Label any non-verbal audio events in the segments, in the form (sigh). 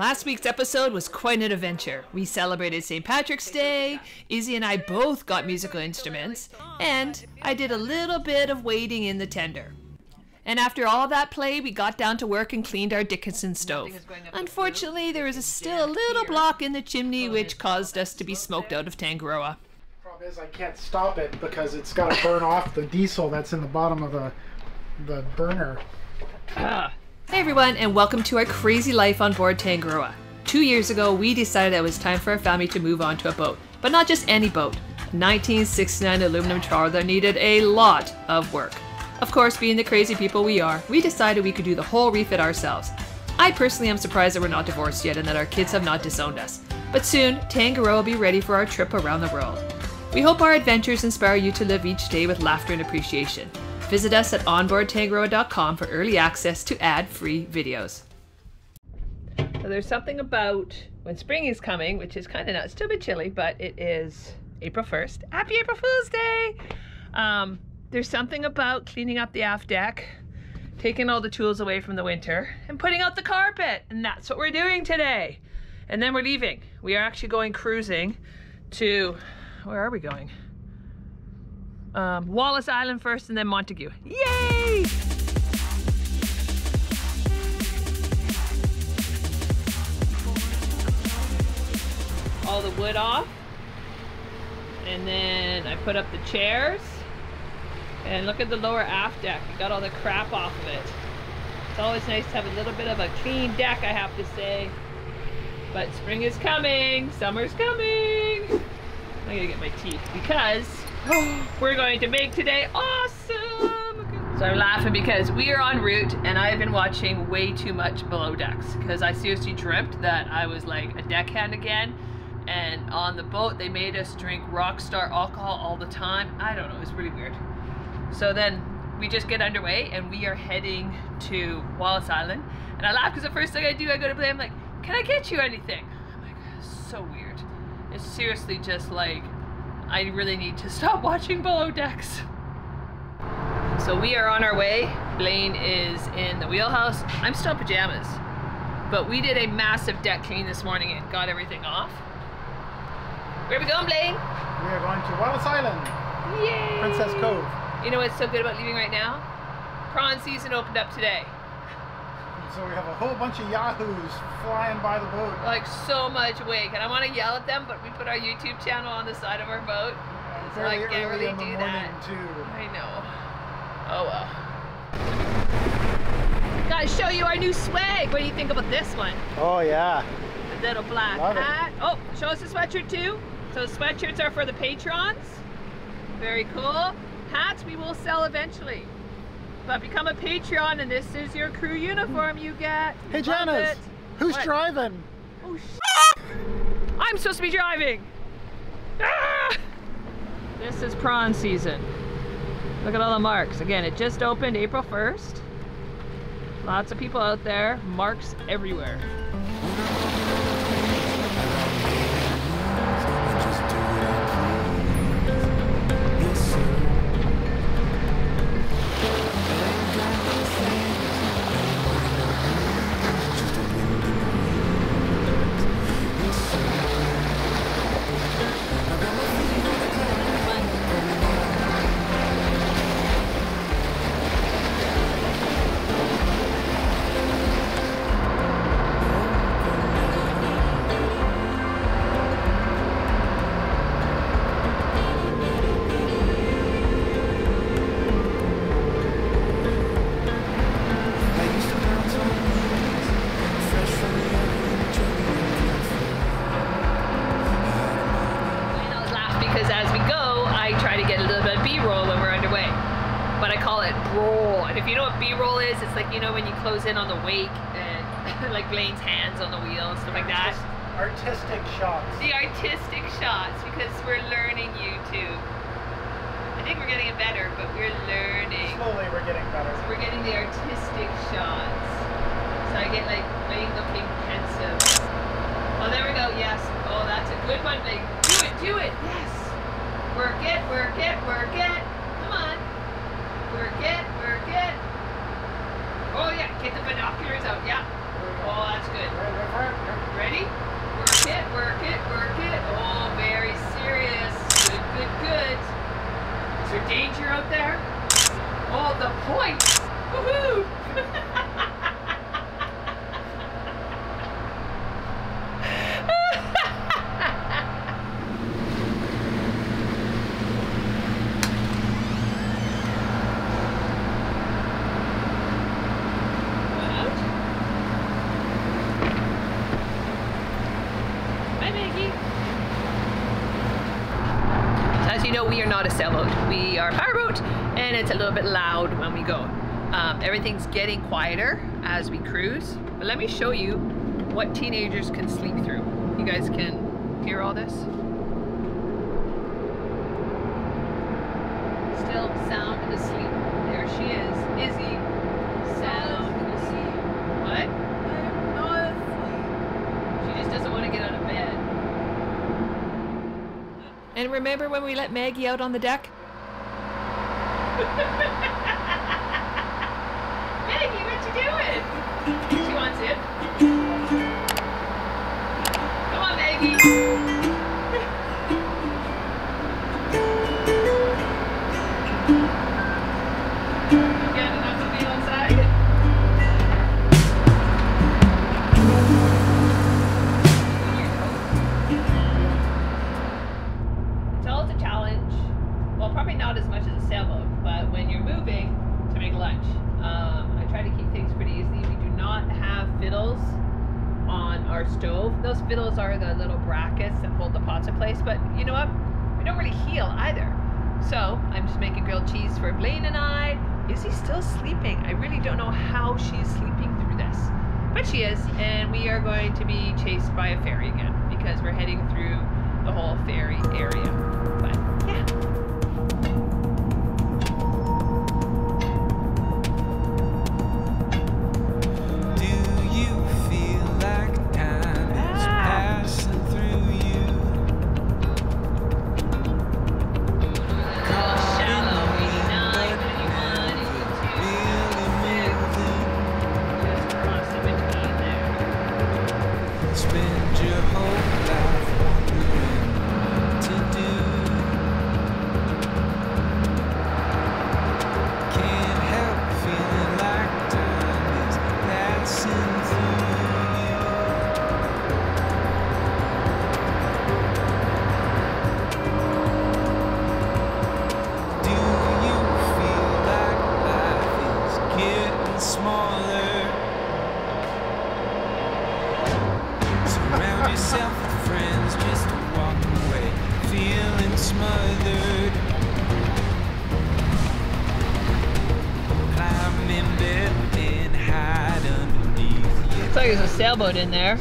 Last week's episode was quite an adventure. We celebrated St. Patrick's Day, Izzy and I both got musical instruments, and I did a little bit of wading in the tender. And after all that play, we got down to work and cleaned our Dickinson stove. Unfortunately, there was a still a little block in the chimney which caused us to be smoked out of Tangaroa. Problem is I can't stop it because it's got to burn off the diesel that's in the bottom of the the burner. Ah. Hey everyone, and welcome to our crazy life on board Tangaroa. Two years ago, we decided it was time for our family to move on to a boat, but not just any boat. 1969 aluminum trawler that needed a lot of work. Of course, being the crazy people we are, we decided we could do the whole refit ourselves. I personally am surprised that we're not divorced yet and that our kids have not disowned us. But soon, Tangaroa will be ready for our trip around the world. We hope our adventures inspire you to live each day with laughter and appreciation. Visit us at onboardtangaroa.com for early access to ad-free videos. So there's something about when spring is coming, which is kind of not still a bit chilly, but it is April 1st. Happy April Fool's Day! Um, there's something about cleaning up the aft deck, taking all the tools away from the winter, and putting out the carpet. And that's what we're doing today. And then we're leaving. We are actually going cruising to, where are we going? Um, Wallace Island first and then Montague. Yay! All the wood off. And then I put up the chairs. And look at the lower aft deck. I got all the crap off of it. It's always nice to have a little bit of a clean deck, I have to say. But spring is coming. Summer's coming. I gotta get my teeth because (gasps) we're going to make today awesome. So I'm laughing because we are en route and I've been watching way too much Below Decks because I seriously dreamt that I was like a deckhand again and on the boat they made us drink Rockstar alcohol all the time. I don't know, it was really weird. So then we just get underway and we are heading to Wallace Island and I laugh because the first thing I do I go to play I'm like, can I get you anything? I'm like, so weird. It's seriously just like I really need to stop watching Below Decks. So we are on our way. Blaine is in the wheelhouse. I'm still in pajamas. But we did a massive deck clean this morning and got everything off. Where are we going, Blaine? We are going to Wallace Island, Yay! Princess Cove. You know what's so good about leaving right now? Prawn season opened up today. So we have a whole bunch of yahoos flying by the boat. Like so much wake. And I want to yell at them, but we put our YouTube channel on the side of our boat. Uh, So I very can't early really in the do that. too. I know. Oh well. Gotta show you our new swag. What do you think about this one? Oh yeah. The little black Love it. hat. Oh, show us the sweatshirt too. So sweatshirts are for the patrons. Very cool. Hats we will sell eventually. But become a Patreon and this is your crew uniform you get. Hey Janice, who's What? driving? Oh shit. I'm supposed to be driving. Ah! This is prawn season. Look at all the marks. Again, it just opened April 1st. Lots of people out there. Marks everywhere. Like, you know, when you close in on the wake and (laughs) like Blaine's hands on the wheel and stuff like that. Artistic shots. The artistic shots because we're learning YouTube. I think we're getting it better, but we're learning. Slowly we're getting better. So We're getting the artistic shots. So I get like Blaine looking pensive. Oh, there we go. Yes. Oh, that's a good one, Blaine. Do it. Do it. Yes. Work it. Work it. Work it. Come on. Work it. Get the binoculars out. Yeah. Oh, that's good. Ready? Work it, work it, work it. Oh, very serious. Good, good, good. Is there danger out there? Oh, the points. Woohoo! (laughs) bit loud when we go. Um, everything's getting quieter as we cruise. But let me show you what teenagers can sleep through. You guys can hear all this? Still sound asleep. There she is. Izzy, sound asleep. What? She just doesn't want to get out of bed. And remember when we let Maggie out on the deck? (laughs) Come little brackets that hold the pots in place, but you know what? We don't really heal either. So I'm just making grilled cheese for Blaine and I. Is he still sleeping? I really don't know how she's sleeping through this. But she is, and we are going to be chased by a ferry again because we're heading through the whole ferry area. But yeah. Smaller? Surround yourself with friends just to walk away, feeling smothered. Climb in bed and hide underneath. Looks like there's a sailboat in there.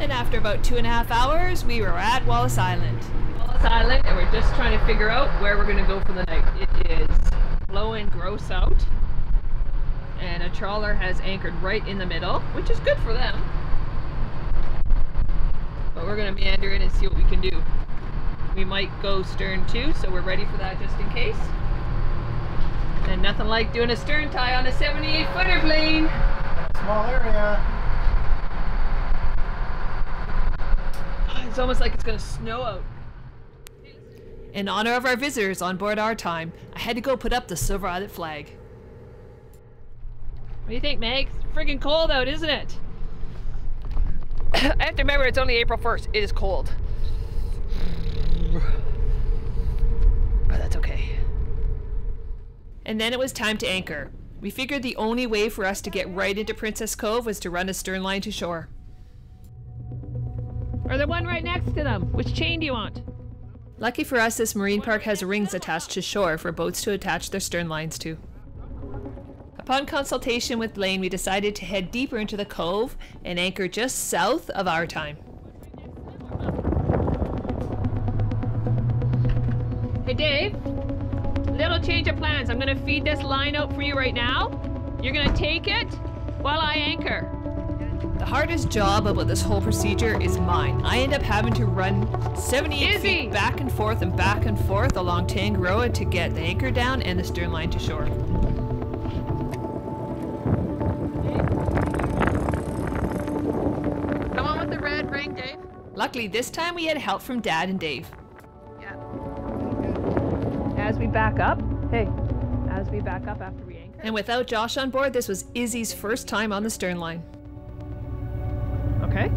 And after about two and a half hours, we were at Wallace Island. Wallace Island, and we're just trying to figure out where we're gonna go for the night. It is blowing gross out, and a trawler has anchored right in the middle, which is good for them. But we're gonna meander in and see what we can do. We might go stern too, so we're ready for that just in case. And nothing like doing a stern tie on a 78 footer, Blaine. Small area. It's almost like it's gonna snow out. In honor of our visitors on board our time, I had to go put up the Silver Islet flag. What do you think, Meg? It's friggin' cold out, isn't it? (coughs) I have to remember it's only April 1st. It is cold. (sighs) But that's okay. And then it was time to anchor. We figured the only way for us to get right into Princess Cove was to run a stern line to shore. Or the one right next to them. Which chain do you want? Lucky for us, this marine park has rings attached to shore for boats to attach their stern lines to. Upon consultation with Blaine, we decided to head deeper into the cove and anchor just south of our time. Hey, Dave. Little change of plans. I'm gonna feed this line out for you right now. You're gonna take it while I anchor. The hardest job about this whole procedure is mine. I end up having to run 78 Izzy! feet back and forth and back and forth along Tangaroa to get the anchor down and the stern line to shore. Luckily, this time we had help from Dad and Dave. Yeah. As we back up, hey, as we back up after we anchor. And without Josh on board, this was Izzy's first time on the stern line. Okay.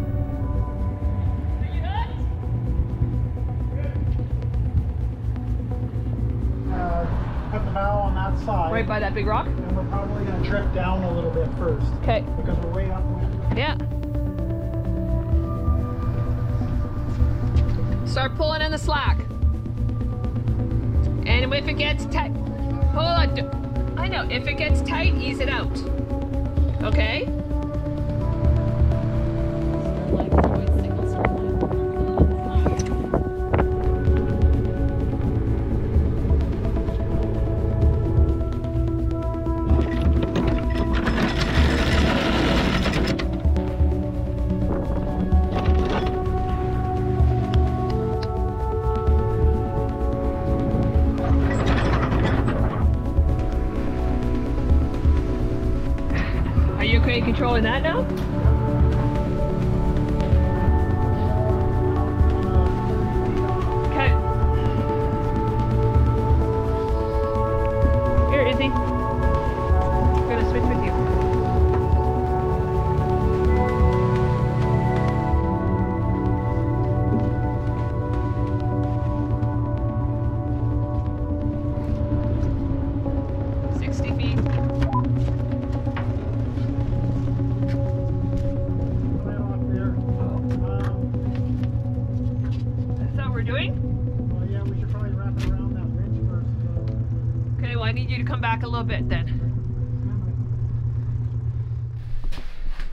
Uh, put the bow on that side. Right by that big rock? And we're probably going to drift down a little bit first Okay. because we're way upwind. Yeah. Start pulling in the slack. And if it gets tight, hold on. I know, if it gets tight, ease it out. Okay? That now? I need you to come back a little bit then.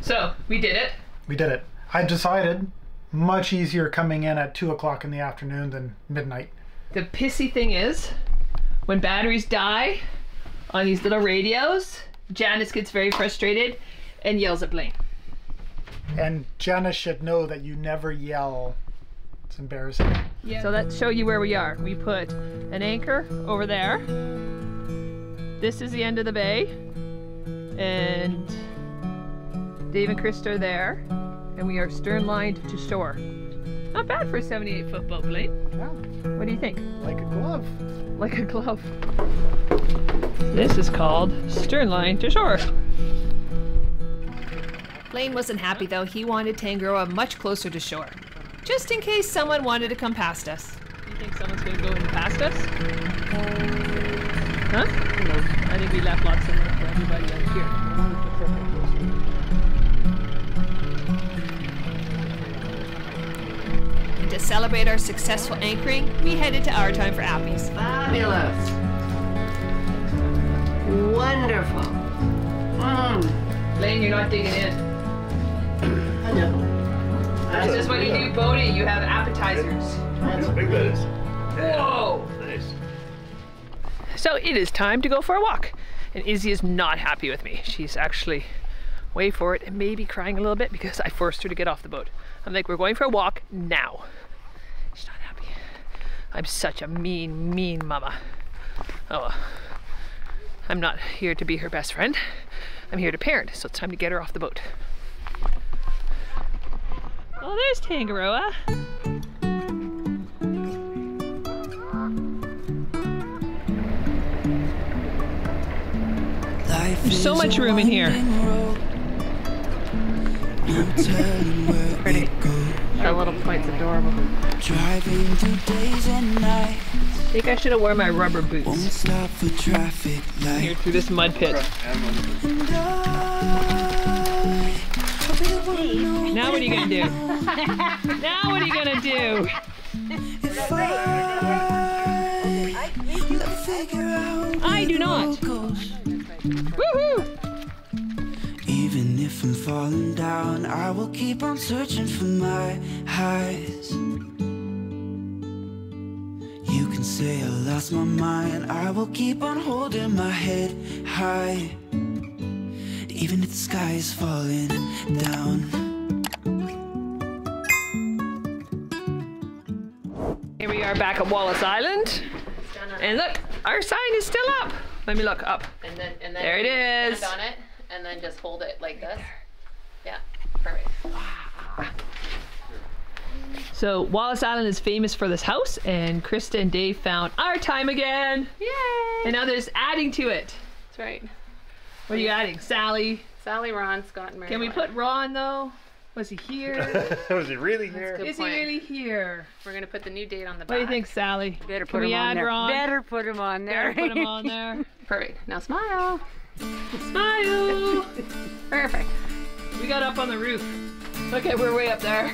So, we did it. We did it. I decided much easier coming in at two o'clock in the afternoon than midnight. The pissy thing is, when batteries die on these little radios, Janice gets very frustrated and yells at Blaine. And Janice should know that you never yell. It's embarrassing. Yeah. So let's show you where we are. We put an anchor over there. This is the end of the bay. And Dave and Chris are there. And we are stern lined to shore. Not bad for a 78 foot boat, Blaine. Yeah, What do you think? like a glove. Like a glove. This is called stern line to shore. Blaine wasn't happy though. He wanted Tangaroa much closer to shore, just in case someone wanted to come past us. Do you think someone's gonna go in past us? Huh? Who knows? I think we left lots of room for everybody out here. And to celebrate our successful anchoring, we headed to our time for Appy's. Fabulous. Wonderful. Mm. Blaine, you're not digging in. I know. This is what you do boating. You have appetizers. How big that is. Whoa! So it is time to go for a walk. And Izzy is not happy with me. She's actually way for it and maybe crying a little bit because I forced her to get off the boat. I'm like, we're going for a walk now. She's not happy. I'm such a mean, mean mama. Oh. I'm not here to be her best friend. I'm here to parent, so it's time to get her off the boat. Oh, there's Tangaroa. There's so much room in here. Pretty. That little point's adorable. Driving through days and nights. I think I should have worn my rubber Won't boots stop for traffic here through this mud pit. And I, I really wanna know Now what are you gonna do? now what are you gonna do? if I let figure out I do not. Even if I'm falling down, I will keep on searching for my highs. You can say I lost my mind, I will keep on holding my head high. Even if the sky is falling down. Here we are back at Wallace Island. And look, our sign is still up. Let me look up. And then, and then There it is. On it, and then just hold it like this. Yeah, perfect. So Wallace Island is famous for this house, and Krista and Dave found our time again. Yay! And now there's adding to it. That's right. What are you adding? Sally. Sally, Ron, Scott, and Mary. Can we put Ron though? Was he here? (laughs) Was he really here? Is Good Is he really here? We're gonna put the new date on the back. What do you think, Sally? Better Can put we him on add there. Ron? Better put him on there. Better put him on (laughs) there. Perfect. Now smile. Smile. (laughs) Perfect. We got up on the roof. Okay, we're way up there.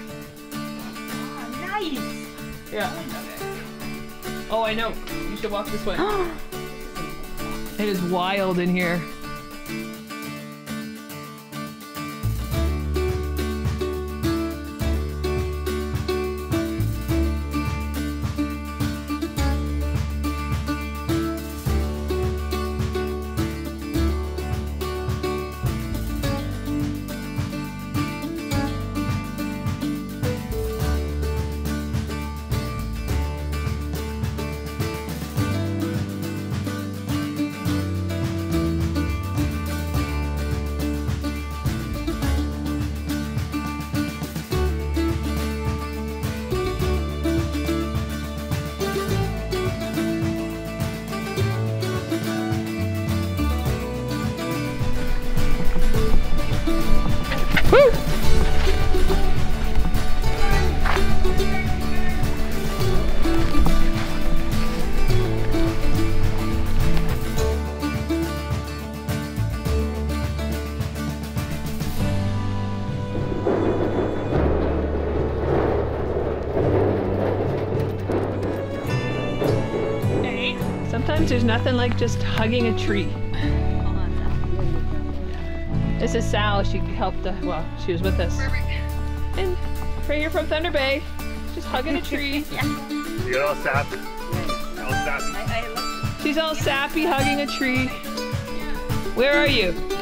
Oh, nice. Yeah. Oh, I know. You should walk this way. (gasps) it is wild in here. Nothing like just hugging a tree. This is Sal. She helped. Uh, well, she was with us. And Prayer from Thunder Bay, just hugging a (laughs) tree. You get all sappy. All sappy. She's all sappy, hugging a tree. Where are you?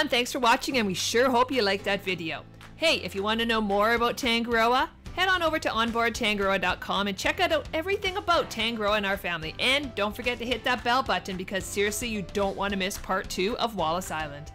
Everyone, thanks for watching and we sure hope you liked that video. Hey, if you want to know more about Tangaroa, head on over to onboardtangaroa.com and check out everything about Tangaroa and our family. And don't forget to hit that bell button because seriously, you don't want to miss part two of Wallace Island.